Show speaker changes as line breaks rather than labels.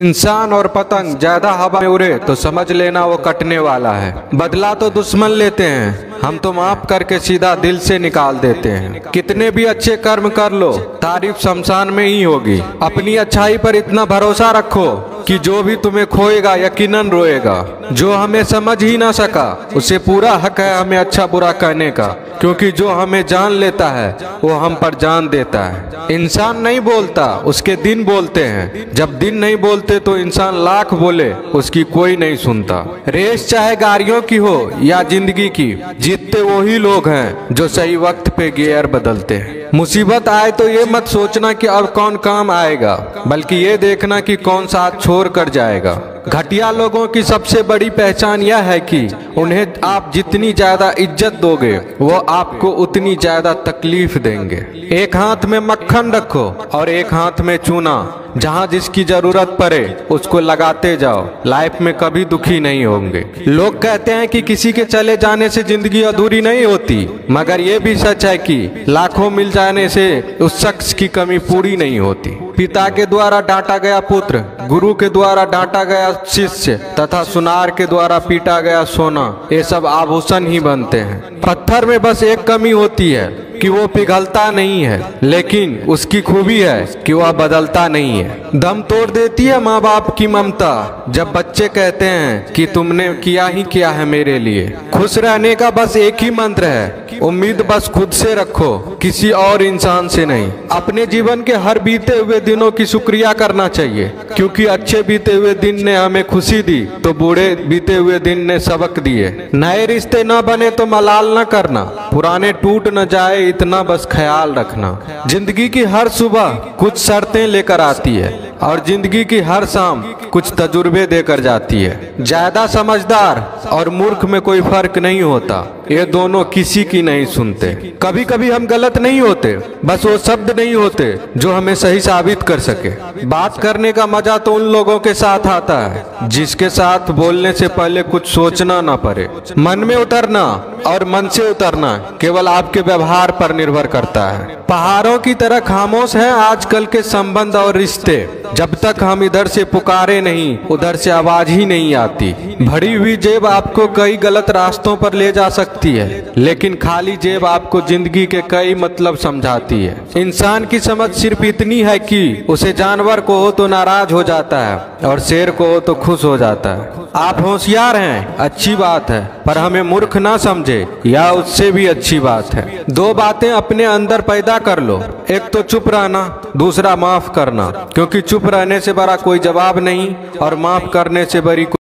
इंसान और पतंग ज़्यादा हवा में उड़े तो समझ लेना वो कटने वाला है। बदला तो दुश्मन लेते हैं। हम तो माफ़ करके सीधा दिल से निकाल देते हैं। कितने भी अच्छे कर्म कर लो, तारीफ़ शमशान में ही होगी। अपनी अच्छाई पर इतना भरोसा रखो कि जो भी तुम्हें खोएगा, यकीनन रोएगा। जो हमें समझ ही ना सका, उसे पूरा हक है हमें अच्छा बुरा कहने का। क्योंकि जो हमें जान लेता है, वो हम पर जान देता है। इंसान नहीं बोलता, उसके दिन बोलते हैं। जब दिन नहीं बोलते तो इंसान लाख बोले, उसकी कोई नहीं सुनता। रेस चाहे गाड़ियों की हो या ज़िंदगी की जीतते वही लोग हैं जो सही वक्त पे गियर बदलते हैं। मुसीबत आए तो ये मत सोचना कि अब कौन काम आएगा, बल्कि ये देखना कि कौन साथ छोड़ कर जाएगा। घटिया लोगों की सबसे बड़ी पहचान यह है कि उन्हें आप जितनी ज़्यादा इज़्ज़त दोगे, वो आपको उतनी ज़्यादा तकलीफ़ देंगे। एक हाथ में मक्खन रखो और एक हाथ में चूना। जहाँ जिसकी ज़रूरत पड़े, उसको लगाते जाओ। लाइफ में कभी दुखी नहीं होंगे। लोग कहते हैं कि किसी के चले जाने से ज़िंदगी अधूरी नहीं होती, मगर ये भी सच है कि लाखों मिल जाने से उस शख्स की कमी पूरी नहीं होती। पिता के द्वारा डांटा गया पुत्र, गुरु के द्वारा डांटा गया शिष्य तथा सुनार के द्वारा पीटा गया सोना, ये सब आभूषण ही बनते हैं। पत्थर में बस एक कमी होती है। कि वो पिघलता नहीं है, लेकिन उसकी खूबी है कि वह बदलता नहीं है। दम तोड़ देती है माँ बाप की ममता, जब बच्चे कहते हैं कि तुमने किया ही किया है मेरे लिए। खुश रहने का बस एक ही मंत्र है, उम्मीद बस खुद से रखो, किसी और इंसान से नहीं। अपने जीवन के हर बीते हुए दिनों की शुक्रिया करना चाहिए, क्योंकि अच्छे बीते हुए दिन ने हमें खुशी दी तो बूढ़े बीते हुए दिन ने सबक दिए। नए रिश्ते न बने तो मलाल न करना। पुराने टूट न जाए इतना बस ख्याल रखना। ज़िंदगी की हर सुबह कुछ शर्तें लेकर आती है और ज़िंदगी की हर शाम कुछ तजुर्बे देकर जाती है। ज़्यादा समझदार और मूर्ख में कोई फ़र्क नहीं होता। ये दोनों किसी की नहीं सुनते। कभी कभी हम गलत नहीं होते, बस वो शब्द नहीं होते जो हमें सही साबित कर सके। बात करने का मज़ा तो उन लोगों के साथ आता है, जिसके साथ बोलने से पहले कुछ सोचना ना पड़े। मन में उतरना और मन से उतरना केवल आपके व्यवहार पर निर्भर करता है। पहाड़ों की तरह खामोश है आजकल के संबंध और रिश्ते। जब तक हम इधर से पुकारे नहीं, उधर से आवाज़ ही नहीं आती। भरी हुई जेब आपको कई गलत रास्तों पर ले जा सकती है, लेकिन खाली जेब आपको ज़िंदगी के कई मतलब समझाती है। इंसान की समझ सिर्फ़ इतनी है कि उसे जानवर को हो तो नाराज़ हो जाता है, और शेर को हो तो खुश हो जाता है। आप होशियार हैं, अच्छी बात है, पर हमें मूर्ख ना समझे, या उससे भी अच्छी बात है। दो बातें अपने अंदर पैदा कर लो, एक तो चुप रहना, दूसरा माफ़ करना, क्योंकि चुप रहने से बड़ा कोई जवाब नहीं और माफ़ करने से बड़ी